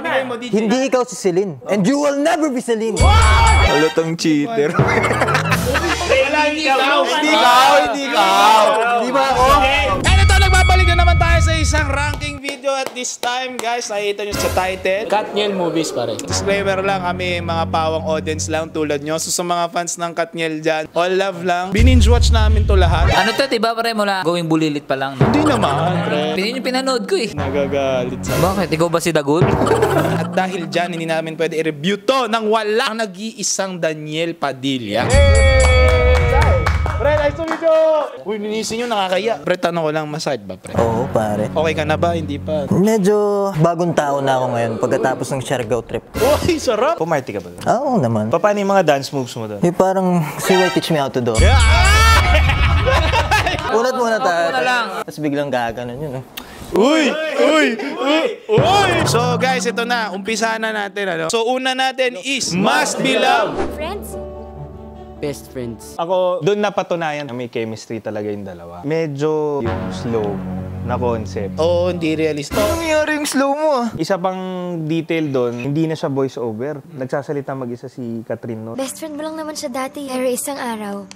mo, DJ. Hindi ikaw si Celine. And you will never be Celine. Halutang cheater. Hindi ikaw. Hindi ikaw, hindi ikaw. Di ba ako? This time, guys, nakita nyo sa title, Katniel Movies pare. Disclaimer lang, kami mga pawang audience lang tulad nyo. So sa mga fans ng Katniel dyan, all love lang. Bininge watch namin to lahat. Ano to, diba pare mula going bulilit pa lang? Hindi naman, pre. Yun yung pinanood ko eh. Nagagalit sa Bakit? Ikaw ba si Dagul? At dahil dyan, hindi namin pwede i-review to nang wala nag-iisang Daniel Padilla. Pre, nice to meet you! Uy, ninisin nyo, nakakaya. Pre, tanong ko lang, maside ba, pre? Oo, pare. Okay ka na ba? Hindi pa. Medyo bagong tao na ako ngayon pagkatapos ng Siargao trip. Uy, sarap! Pumarty ka ba? Ah, Oo naman. Pa- Paano yung mga dance moves mo doon? Eh, parang si Way teach me how to do. Unat muna tayo. Tapos biglang gaganon yun. eh. Uy! Uy! Uy! Uy! So guys, ito na. Umpisa na natin. Ano? So una natin is Must Be Love. Friends? Best friends. Ako, doon napatunayan na may chemistry talaga yung dalawa. Medyo yung slow na concept. Oo, oh, hindi realista. Anong nangyari yung slow mo ah? Isa pang detail doon, hindi na siya voice over. Nagsasalita mag-isa si Catherine no. Best friend mo lang naman siya dati. Pero isang araw,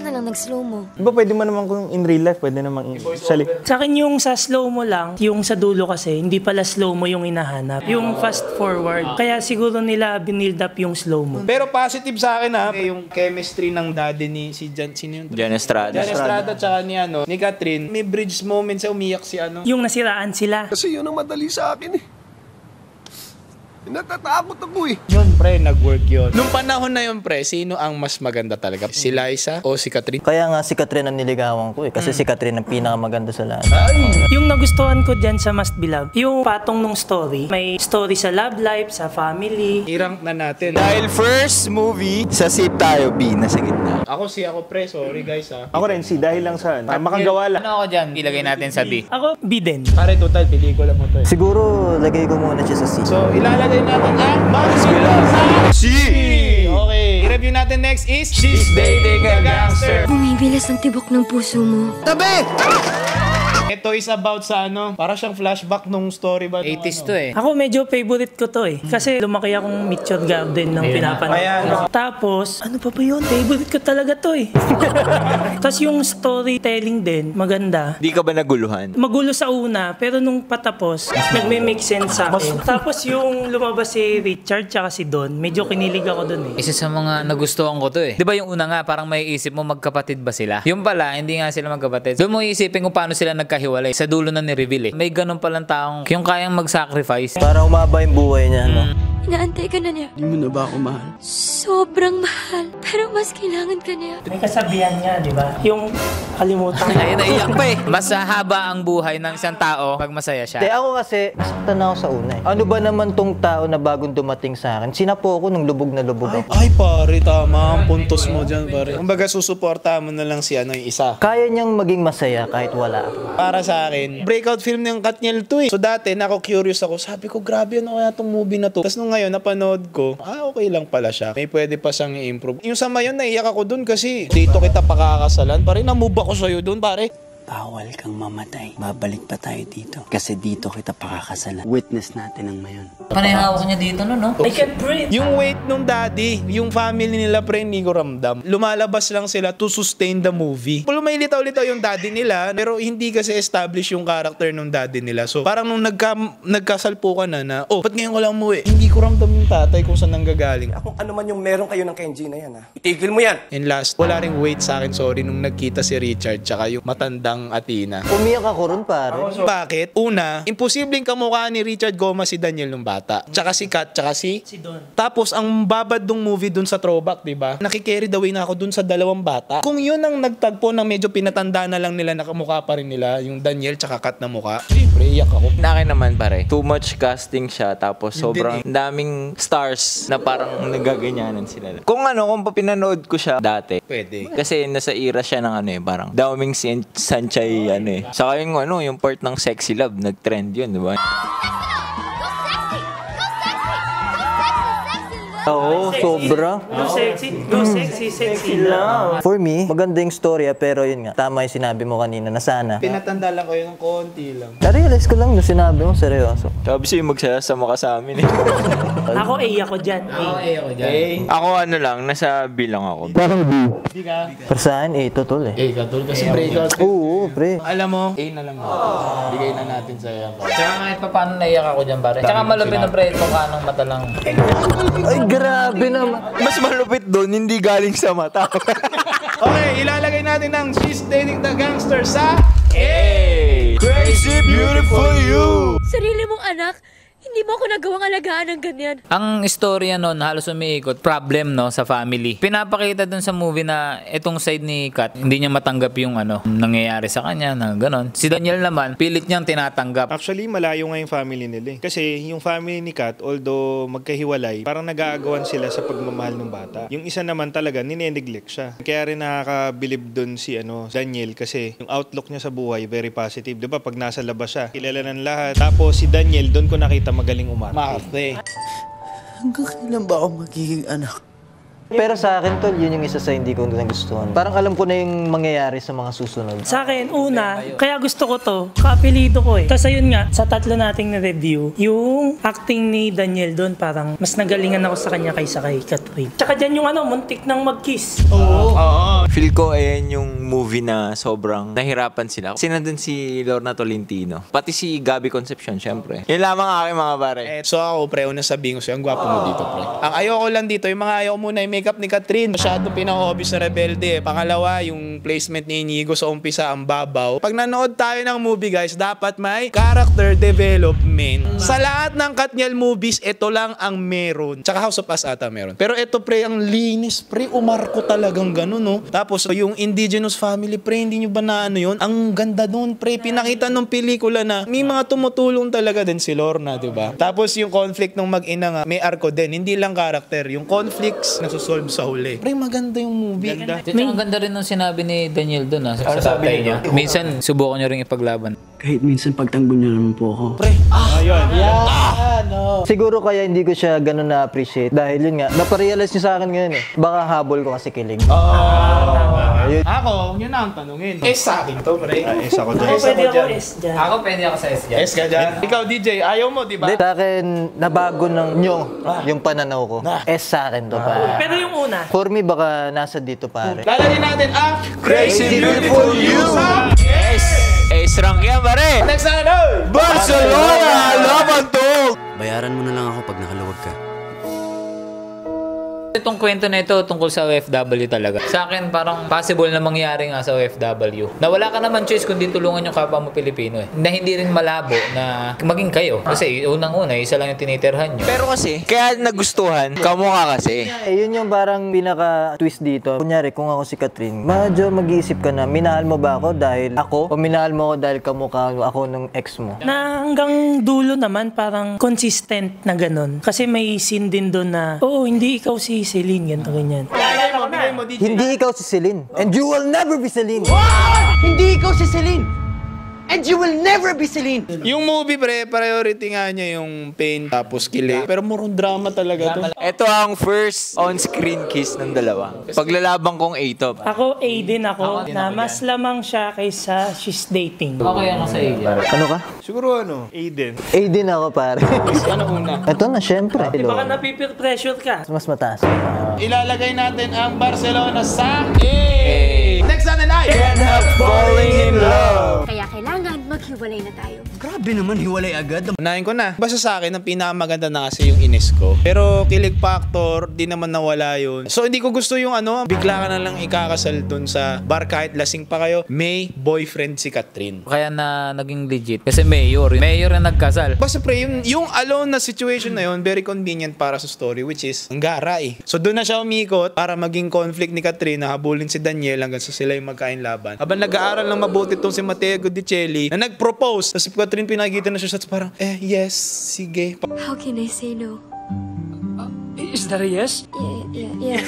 na lang nag-slow mo. Di ba pwede mo naman kung in real life, pwede naman in, sali- Sa akin yung sa slow mo lang, yung sa dulo kasi, hindi pala slow mo yung inahanap. Yung fast forward. Kaya siguro nila binild up yung slow mo. Pero positive sa akin ha, yung chemistry ng daddy ni si Jan, sino yun? Jan Estrada. Jan Estrada tsaka ni ano, ni Catherine. May bridge moment sa umiyak si ano. Yung nasiraan sila. Kasi yun ang madali sa akin eh. Natatakot ako eh. Yun pre, nag-work yun. Nung panahon na yun pre, sino ang mas maganda talaga? Si Liza o si Catherine? Kaya nga si Catherine ang niligawan ko eh. Kasi si Catherine ang pinakamaganda sa lahat. Yung nagustuhan ko dyan sa Must Be Loved, yung patong nung story. May story sa love life, sa family. I-rank na natin. Dahil first movie, sa seat tayo, B, nasa gitna. Ako si ako pre, sorry guys ha. Ako rin, si dahil lang sa, ah, makagawa lang. Ano ako dyan? Ilagay natin sa B. Ako, B din. Pare, total, pelikula mo to eh. Siguro lagay ko muna siya sa C. So, ilalagay natin ang Be Love sa! Okay. I-review natin next is She's Dating a Gangster. Bumibilas ang tibok ng puso mo. Ito is about sa ano, para siyang flashback nung story ba? nung 80s ano? to eh. Ako medyo favorite ko to eh. Kasi lumaki akong Mitchell Garden ng pinapanood Ayan. ko. Tapos, ano pa ba yun? Favorite ko talaga to eh. Tapos yung storytelling din, maganda. Di ka ba naguluhan? Magulo sa una, pero nung patapos, nagme-make sense sa akin. Tapos yung lumabas si Richard tsaka si Don, medyo kinilig ako dun eh. Isa sa mga nagustuhan ko to eh. Di ba yung una nga, parang may isip mo magkapatid ba sila? Yung pala, hindi nga sila magkapatid. Doon mo isipin kung paano sila nagkahiwalay. Sa dulo na ni-reveal eh. May ganun palang taong yung kayang mag-sacrifice. Para umaba yung buhay niya, no? Inaantay ka na niya. Hindi mo na ba ako mahal? Sobrang mahal. Pero mas kailangan ka niya. May kasabihan nga, di ba? Yung kalimutan. Ay, naiyak pa eh. Mas haba ang buhay ng isang tao pag masaya Hindi, siya. ako kasi, nasaktan na ako sa una eh. Ano ba naman tong tao na bagong dumating sa akin? Sinapo ako nung lubog na lubog ako. Ay pare, tama ang puntos mo dyan pare. Kumbaga susuporta mo na lang si ano yung isa. Kaya niyang maging masaya kahit wala ako. Para sa akin, breakout film ng Katniel to eh. So dati, nako curious ako. Sabi ko, grabe ano kaya tong movie na to. Tapos nung ngayon, napanood ko, ah okay lang pala siya. May pwede pa siyang i-improve. Yung sa mayon, naiyak ako dun kasi dito kita pakakasalan. Pare, namove ako sa'yo dun pare. Bawal kang mamatay. Babalik pa tayo dito. Kasi dito kita pakakasalan. Witness natin ang mayon. Panay hawak niya dito no, no? I can't breathe. Yung weight nung daddy, yung family nila pre, hindi ko ramdam. Lumalabas lang sila to sustain the movie. Lumilitaw-litaw yung daddy nila, pero hindi kasi establish yung character nung daddy nila. So, parang nung nagka, nagkasalpukan na na, oh, ba't ngayon ko lang umuwi? Hindi ko ramdam yung tatay kung saan nanggagaling. Kung ano man yung meron kayo ng Kenji na yan ha. Itigil mo yan. And last, wala ring weight sa akin, sorry, nung nagkita si Richard tsaka yung matandang Athena. Umiyak ako ron, pare. Bakit? Una, imposibleng kamukha ni Richard Gomez si Daniel nung bata. Tsaka si Kat, tsaka si... Si Don. Tapos, ang babad ng movie dun sa throwback, di ba? Nakikerry the way na ako dun sa dalawang bata. Kung yun ang nagtagpo ng medyo pinatanda na lang nila, nakamukha pa rin nila, yung Daniel tsaka Kat na mukha, siyempre, iyak ako. Na akin naman pare, too much casting siya tapos sobrang daming stars na parang nagaganyanan sila. Kung ano, kung pa pinanood ko siya dati, Pwede. kasi nasa era siya ng ano eh, parang Daoming San Sanchay ano eh. Saka yung ano, yung part ng Sexy Love, nag-trend yun, di ba? Oo, sobra. Go sexy, go sexy, sexy lang. For me, maganda yung storya pero yun nga, tama yung sinabi mo kanina na sana. Pinatanda lang ko yun ng konti lang. Na-realize ko lang yung sinabi mo, seryoso. Sabi sa'yo magsasama ka sa amin eh. Ako A ako dyan. A. Eh, ako dyan. ako ano lang, nasa B lang ako. Pero sa akin, eh, totoo eh. Eh, katul kasi breakout. Oo, pre. Alam mo, A na lang natin. Bigay na natin sa yan. Tsaka kahit pa paano naiyak ako dyan, pare. Tsaka malupit na pre, kung kanong mata lang. Ay, grabe naman. Mas malupit doon, hindi galing sa mata. Okay, ilalagay natin ang She's Dating the Gangster sa hey! Crazy beautiful you! Sarili mong anak, hindi mo ako nagawang alagaan ng ganyan. Ang istorya nun, halos umiikot, problem no, sa family. Pinapakita dun sa movie na itong side ni Kat, hindi niya matanggap yung ano, nangyayari sa kanya, na ganon. Si Daniel naman, pilit niyang tinatanggap. Actually, malayo nga yung family nila eh. Kasi yung family ni Kat, although magkahiwalay, parang nag-aagawan sila sa pagmamahal ng bata. Yung isa naman talaga, nineneglect siya. Kaya rin nakakabilib dun si ano, Daniel kasi yung outlook niya sa buhay, very positive. Di ba? Pag nasa labas siya, kilala ng lahat. Tapos si Daniel, dun ko nakita magaling umarte. Marte. Hanggang kailan ba ako magiging anak? Pero sa akin, tol, yun yung isa sa hindi ko nagustuhan. Parang alam ko na yung mangyayari sa mga susunod. Sa akin, una, kaya gusto ko to, kaapelido ko eh. Kasi yun nga, sa tatlo nating na-review, yung acting ni Daniel doon, parang mas nagalingan ako sa kanya kaysa kay Catherine. Tsaka dyan yung ano, muntik nang mag-kiss. Feel ko ayan yung movie na sobrang nahirapan sila. Kasi nandun si Lorna Tolentino. Pati si Gabby Concepcion, syempre. Yun lamang aking mga pare. Eh, so ako, pre, una sabihin ko sa'yo, ang gwapo mo dito, pre. Ang ayoko lang dito, yung mga ayoko muna yung makeup ni Catherine. Masyado pinaka-obvious na rebelde. eh. Pangalawa, yung placement ni Inigo sa umpisa, ang babaw. Pag nanood tayo ng movie, guys, dapat may character development. Sa lahat ng Katniel movies, ito lang ang meron. Tsaka House of Us ata meron. Pero ito, pre, ang linis, pre, umarko talagang ganun, no? Tapos, yung indigenous family, pre, hindi nyo ba na ano yun? Ang ganda nun, pre. Pinakita nung pelikula na may mga tumutulong talaga din si Lorna, di ba? Tapos yung conflict ng mag-ina nga, may arco din. Hindi lang character. Yung conflicts nasusolve sa huli. Pre, maganda yung movie. Ganda. Tsaka ang ganda rin ng sinabi ni Daniel doon ha, sa, sa tatay niya. Minsan, subukan niyo rin ipaglaban. Kahit minsan pagtanggol niyo naman po ako. Siguro kaya hindi ko siya ganun na-appreciate dahil yun nga, naparealize niya sa akin ngayon eh. Baka habol ko kasi kilig. Ako, yun na ang tanungin. Eh, sa akin to, pre. Ah, isa ko Ako dyan. pwede ako S dyan. Ako, pwede ako sa S dyan. Yes ka dyan. Ikaw, DJ, ayaw mo, di ba? Hindi, sa akin, nabago ng nyo yung pananaw ko. S sa akin to, pare. Pero yung una, For me, baka nasa dito, pare. Lalagyan natin ang Crazy Beautiful You! Yes! Ace rank yan, pare! Next na ano? Barcelona! Laban to! Bayaran mo na lang ako pag nakaluwag ka. Itong kwento na ito tungkol sa OFW talaga. Sa akin, parang possible na mangyari nga sa OFW. Na wala ka naman choice kundi tulungan yung kapwa mo Pilipino eh. Na hindi rin malabo na maging kayo. Kasi unang-una, isa lang yung tinitirhan nyo. Pero kasi, kaya nagustuhan, kamukha kasi. Eh, yun yung parang pinaka-twist dito. Kunyari, kung ako si Catherine, medyo mag-iisip ka na, minahal mo ba ako dahil ako? O minahal mo ako dahil kamukha ako ng ex mo? na hanggang dulo naman parang consistent na ganun. Kasi may scene din doon na, oo, hindi ikaw si Celine, ganito ganyan. Hindi ikaw si Celine. And you will never be Celine. Hindi ikaw si Celine! And you will never be Celine! Yung movie, pre, priority nga niya yung pain tapos kili. Pero murong drama talaga to. Ito ang first on-screen kiss ng dalawa. Paglalabang kong A-top. Ako A din ako, na mas lamang siya kaysa she's dating. Okay ako sa iyo. Ano ka? Siguro ano, Aiden. A din ako, pare. Ano una? Ito na, syempre. Baka napipir pressure ka. Mas mataas. Ilalagay natin ang Barcelona sa A. Next natin ay... Falling in love! Kaya kailangan maghiwalay na tayo. Grabe naman, hiwalay agad. Unahin ko na. Basta sa akin, ang pinakamaganda na kasi yung ines ko. Pero kilig factor, di naman nawala yun. So hindi ko gusto yung ano, bigla ka na lang ikakasal dun sa bar kahit lasing pa kayo. May boyfriend si Catherine. Kaya na naging legit. Kasi mayor. Mayor na nagkasal. Basta pre, yung, yung alone na situation na yun, very convenient para sa story, which is, ang gara eh. So doon na siya umikot para maging conflict ni Catherine na habulin si Daniel hanggang sa sila yung magkain laban. Habang nag-aaral ng mabuti tong si Mateo Gudicelli na nag-propose, tapos Catherine pinagitan na siya sa parang, eh, yes, sige. How can I say no? Is that a yes? Yeah, yeah, yeah,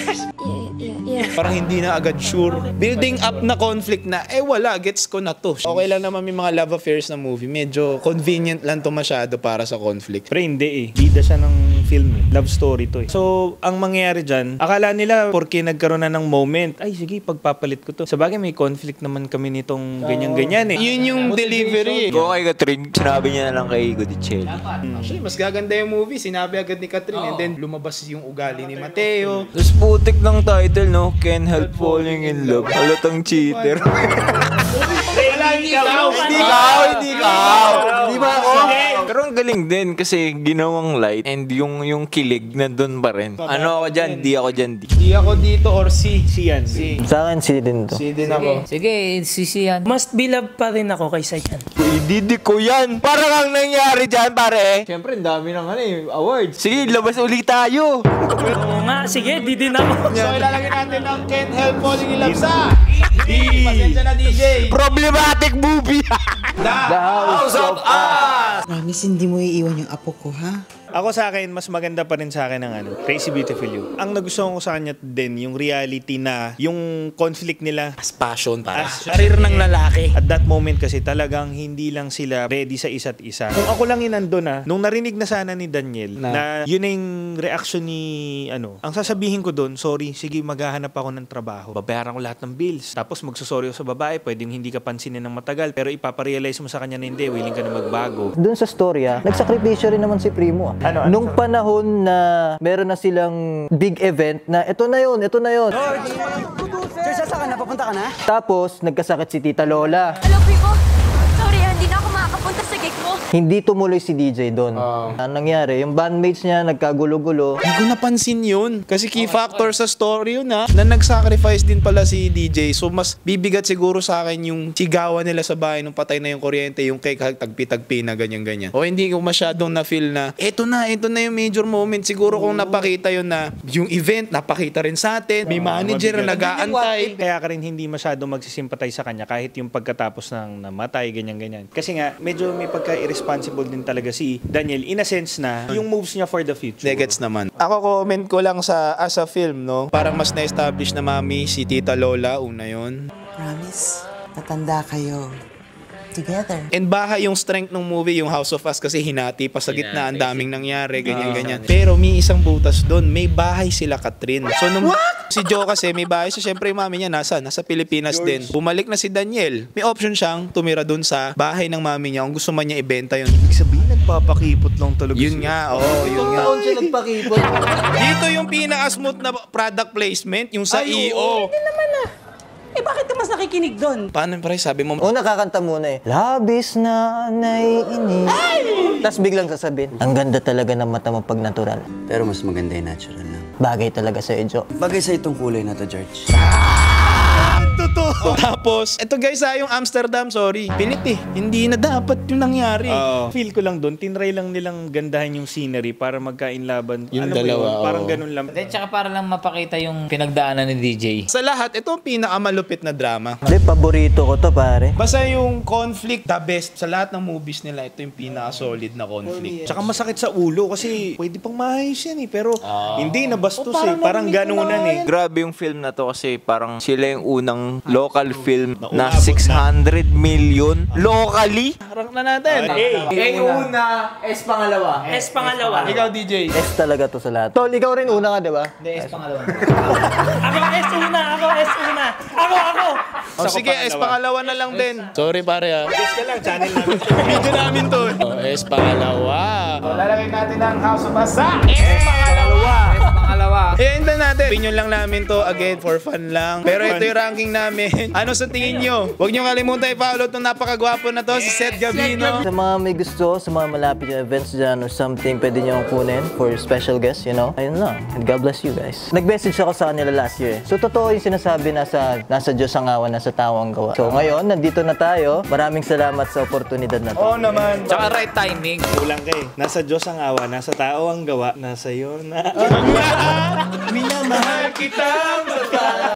yeah, yeah. Parang hindi na agad sure. Building up na conflict na, eh wala, gets ko na to. Okay lang naman may mga love affairs na movie. Medyo convenient lang to masyado para sa conflict. Pero hindi eh. Bida siya ng film eh. Love story to eh. So, ang mangyayari dyan, akala nila porque nagkaroon na ng moment, ay sige, pagpapalit ko to. Sa bagay, may conflict naman kami nitong ganyan-ganyan eh. Yun yung delivery. eh. Go kay Catherine, sinabi niya na lang kay Godicelli. Actually, mas gaganda yung movie. Sinabi agad ni Catherine and then lumabas yung ugali ni Mateo. Tapos putik ng title, no? Can't help falling in love. Halatang cheater. Hindi ikaw! Hindi ikaw, hindi ikaw. Di ba ako? Pero ang galing din kasi ginawang light and yung yung kilig na doon pa rin. Ano ako dyan? Di ako dyan. Di. Di ako dito or si. Si yan. Si. Sa akin, si din to. Si din ako. Sige, sisiyan. Must be love pa rin ako kaysa yan. Ididi ko yan. Para kang nangyari dyan, pare. Siyempre, ang dami ng ano eh, awards. Sige, labas ulit tayo. Oo nga, sige, di din ako. So, ilalagay natin ang Can't Help Falling in Love sa D. Pasensya na, DJ. Problematic movie. The House of Us. Promise, hindi mo iiwan yung apo ko, ha? Ako sa akin, mas maganda pa rin sa akin ang ano, Crazy Beautiful You. Ang nagustuhan ko sa kanya din, yung reality na, yung conflict nila, As passion para. As- Karir ng lalaki. At that moment kasi talagang hindi lang sila ready sa isa't isa. Kung ako lang inandun na, nung narinig na sana ni Daniel na, Na? yun na yung reaction ni ano, ang sasabihin ko doon, sorry, sige maghahanap ako ng trabaho. Babayaran ko lahat ng bills. Tapos magsusorry ako sa babae, pwedeng hindi ka pansinin ng matagal, pero ipaparealize mo sa kanya na hindi, willing ka na magbago. Doon sa storya, nagsakripisyo rin naman si Primo. Ah. Ano, ano? Nung panahon na meron na silang big event na ito na yun, ito na yun. Sir, saan ka na? Papunta ka na? Tapos nagkasakit si Tita Lola. Hello, Primo. Sorry, ah, hindi na ako makakapunta sa gig mo. Hindi tumuloy si DJ doon. Ang nangyari, yung bandmates niya nagkagulo-gulo. Hindi ko napansin yun. Kasi key factor sa story yun ha. Na nag-sacrifice din pala si DJ. So mas bibigat siguro sa akin yung sigawan nila sa bahay nung patay na yung kuryente, yung cake tagpi-tagpi na ganyan-ganyan. O hindi ko masyadong na-feel na, eto na, eto na yung major moment. Siguro kung napakita yun na yung event, napakita rin sa atin. May manager na nag-aantay. Kaya ka rin hindi masyado magsisimpatay sa kanya kahit yung pagkatapos ng namatay, ganyan-ganyan. Kasi nga, medyo may pagka-irresponsible din talaga si Daniel in a sense na yung moves niya for the future. Negets naman. Ako comment ko lang sa as a film, no? Parang mas na-establish na mami si Tita Lola, una yon. Promise, tatanda kayo. Together. And bahay yung strength ng movie, yung House of Us kasi hinati pa sa gitna, ang daming nangyari, ganyan-ganyan. Pero may isang butas doon, may bahay sila Katrin. So nung si Joe kasi may bahay, so syempre yung mami niya nasa, nasa Pilipinas din. Bumalik na si Daniel. May option siyang tumira doon sa bahay ng mami niya kung gusto man niya ibenta yun. Ibig sabihin, nagpapakipot lang talaga Yun siya. nga, oo, yun nga. siya nagpakipot. Dito yung pinaka-smooth na product placement, yung sa EO. Eh, bakit ka mas nakikinig doon? Paano pare, sabi mo, Una kakanta muna eh. Labis na naiinis. Tapos biglang sasabihin, ang ganda talaga ng mata mo pag natural. Pero mas maganda yung natural lang. Bagay talaga sa Jo. Bagay sa itong kulay na to, George. Totoo. Tapos, eto guys ha, yung Amsterdam, sorry. Pilit eh. Hindi na dapat yung nangyari. Oo. Feel ko lang doon, tinry lang nilang gandahan yung scenery para magkain laban. Yung Alam mo dalawa, yun, parang oo. ganun lang. Then, tsaka para lang mapakita yung pinagdaanan ni DJ. Sa lahat, ito ang pinakamalupit na drama. Hindi, paborito ko to pare. Basta yung conflict, the best. Sa lahat ng movies nila, ito yung pinaka-solid na conflict. Tsaka masakit sa ulo kasi pwede pang maayos yan eh. Pero hindi, nabastos O, parang eh. Parang ganunan na eh. Grabe yung film na to kasi parang sila yung unang local film na umabot 600 million locally. Harang na natin. Hey, una, S pangalawa. S pangalawa. Ikaw, DJ. S talaga to sa lahat. Tol, ikaw rin una ka, di ba? Hindi, S pangalawa. Ako S una, ako S una. Ako, ako. O sige, S pangalawa na lang din. Sorry pare ha. Yes ka lang, channel namin. Video namin to. O, S pangalawa. O, lalagay natin ang House of Us sa S pangalawa. Pangalawa. I-end na natin. Opinion lang namin to again for fun lang. Pero ito yung ranking namin. Ano sa tingin nyo? Huwag nyo kalimutan i-follow itong napakagwapo na to, si Seth Gabino. Sa mga may gusto, sa mga malapit yung events dyan or something, pwede nyo akong kunin for special guests, you know? Ayun lang. And God bless you guys. Nag-message ako sa kanila last year. So, totoo yung sinasabi nasa, nasa Diyos ang awa, nasa tao ang gawa. So, ngayon, nandito na tayo. Maraming salamat sa oportunidad na to. Oo naman. Tsaka right timing. Kulang ka eh. Nasa Diyos ang awa, nasa tao ang gawa, nasa iyo na. Minamahal basta.